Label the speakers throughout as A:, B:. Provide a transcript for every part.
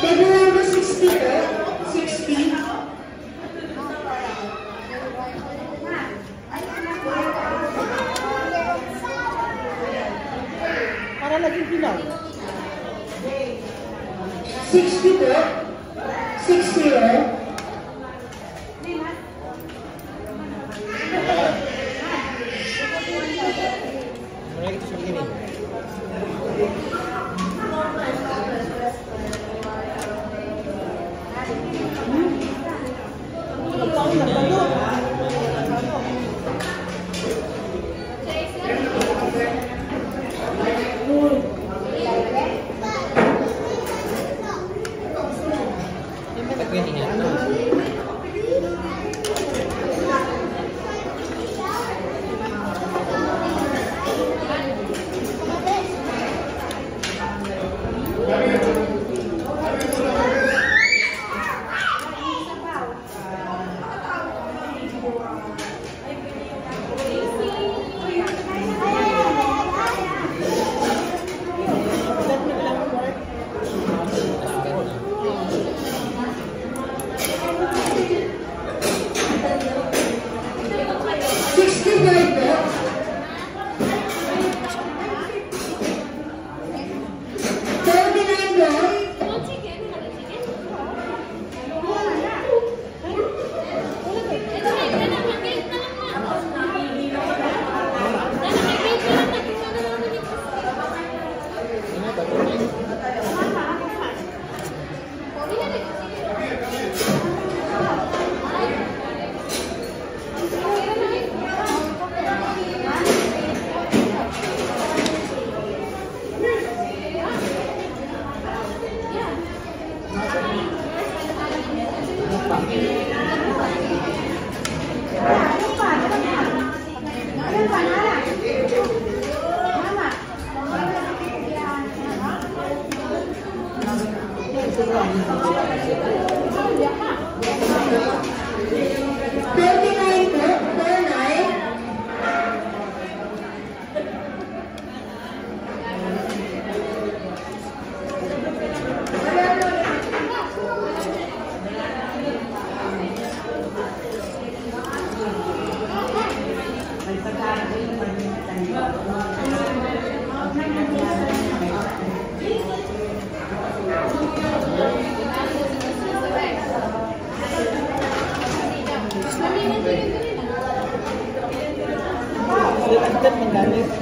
A: Table number 60, right? 60.
B: Para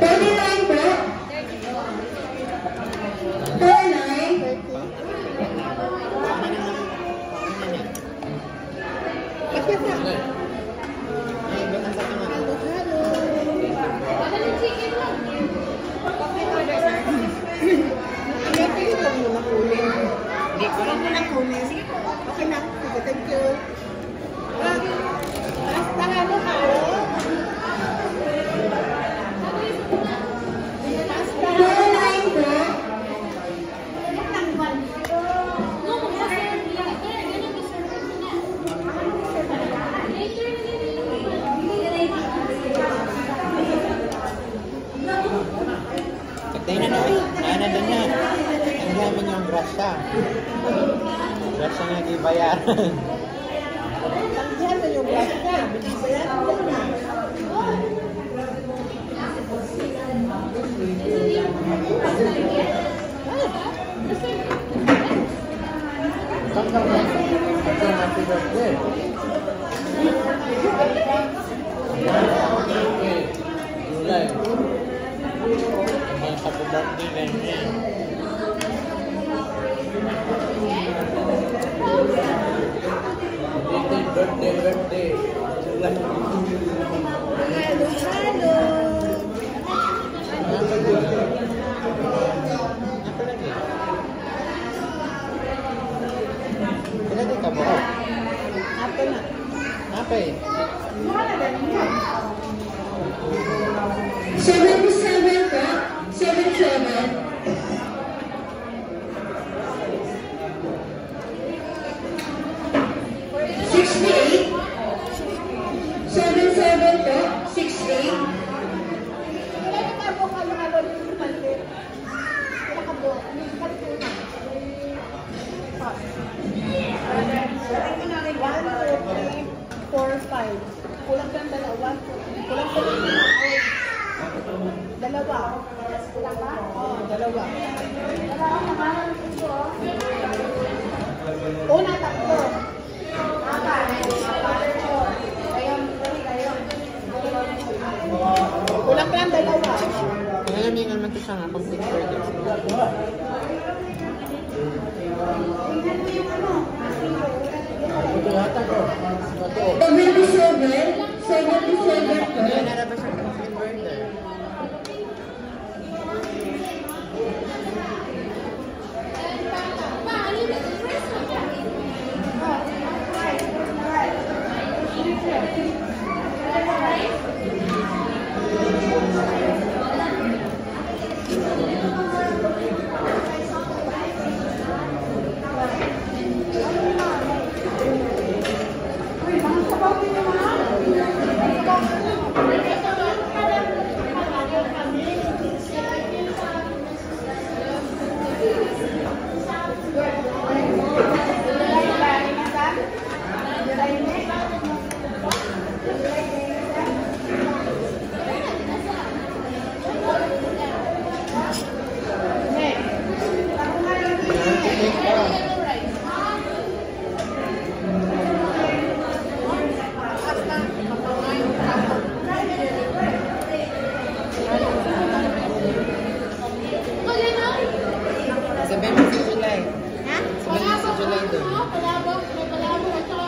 C: Gracias.
D: Palabaw, may Palabaw at saka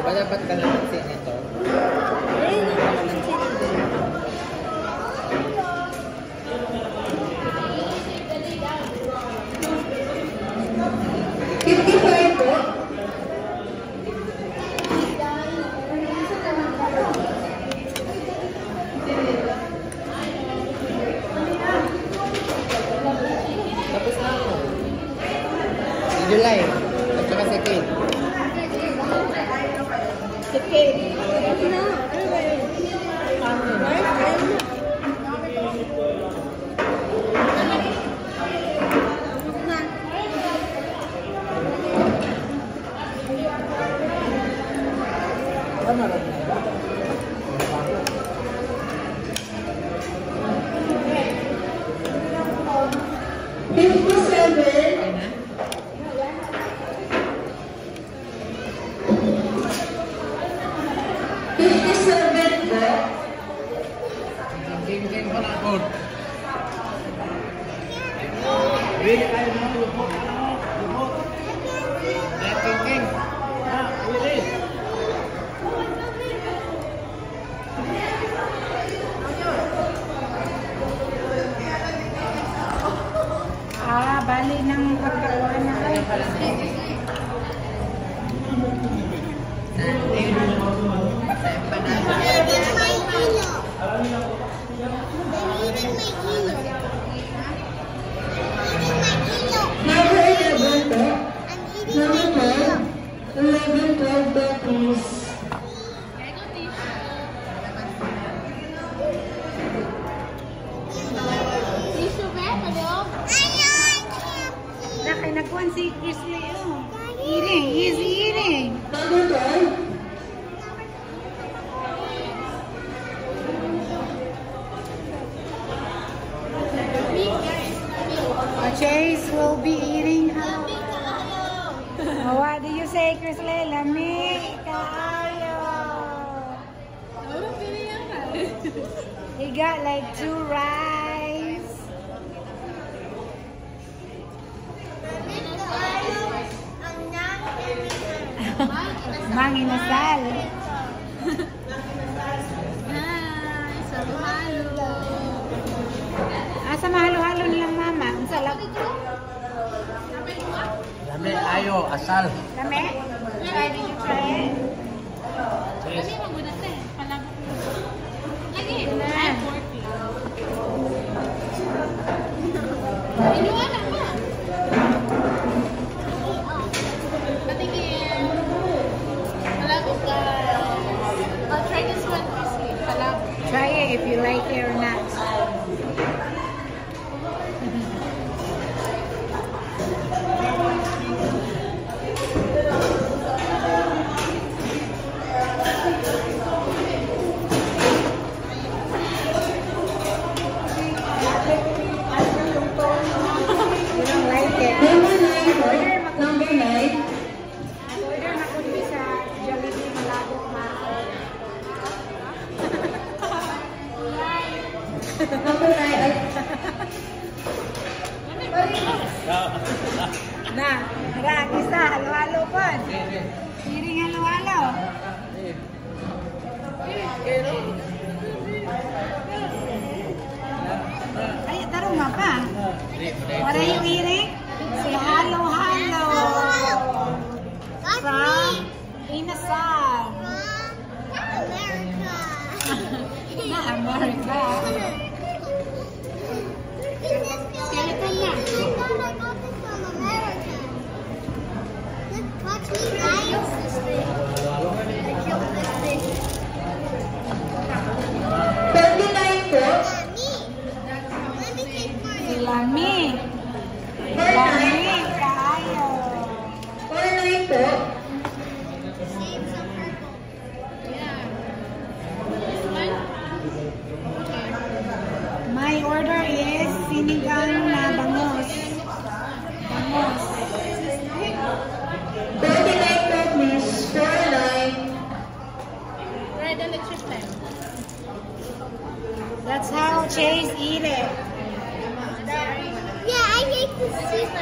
A: para dapat ka na
D: kasi eating. He's eating.
E: sao mé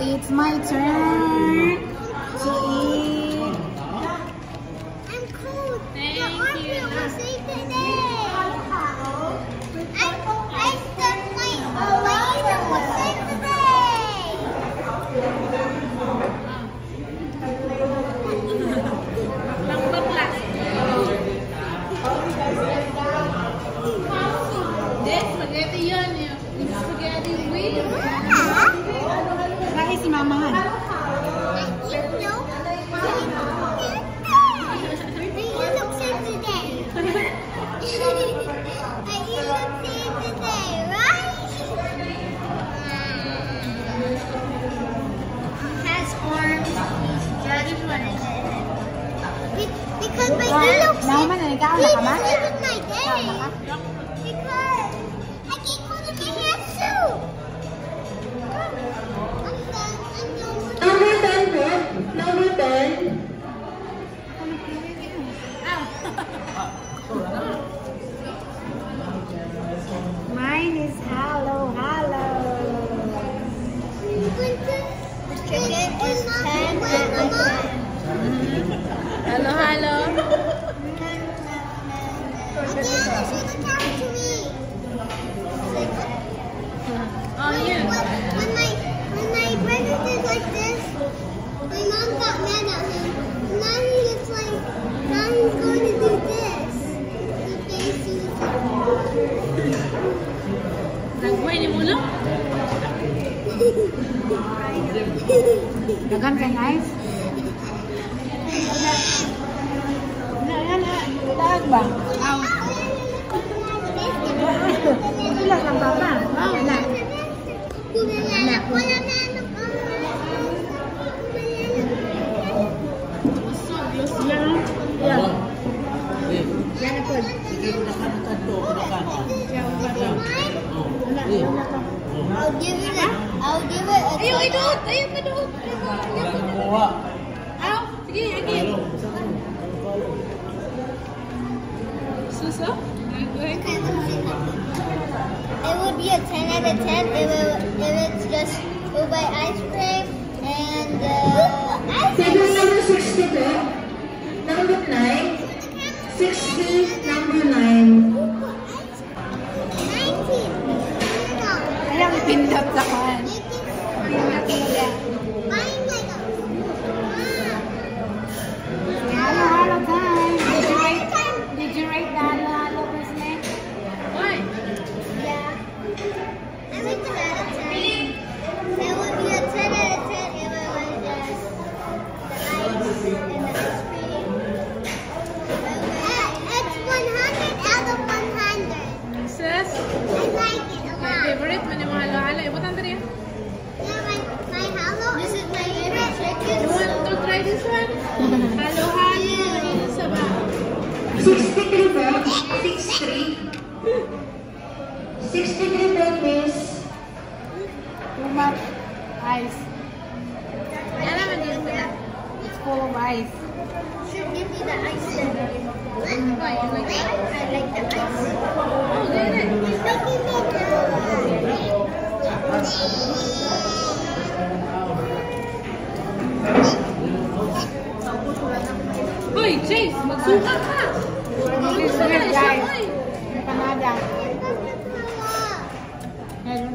F: it's
D: my turn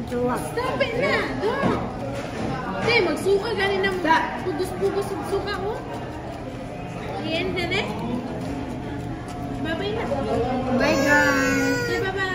D: jowa.
E: Stop it na! Dok! Hindi, magsuka ganin ng pugos-pugos ang suka ko. Ayan, dali. Bye-bye na.
D: Bye, guys!
E: Bye-bye.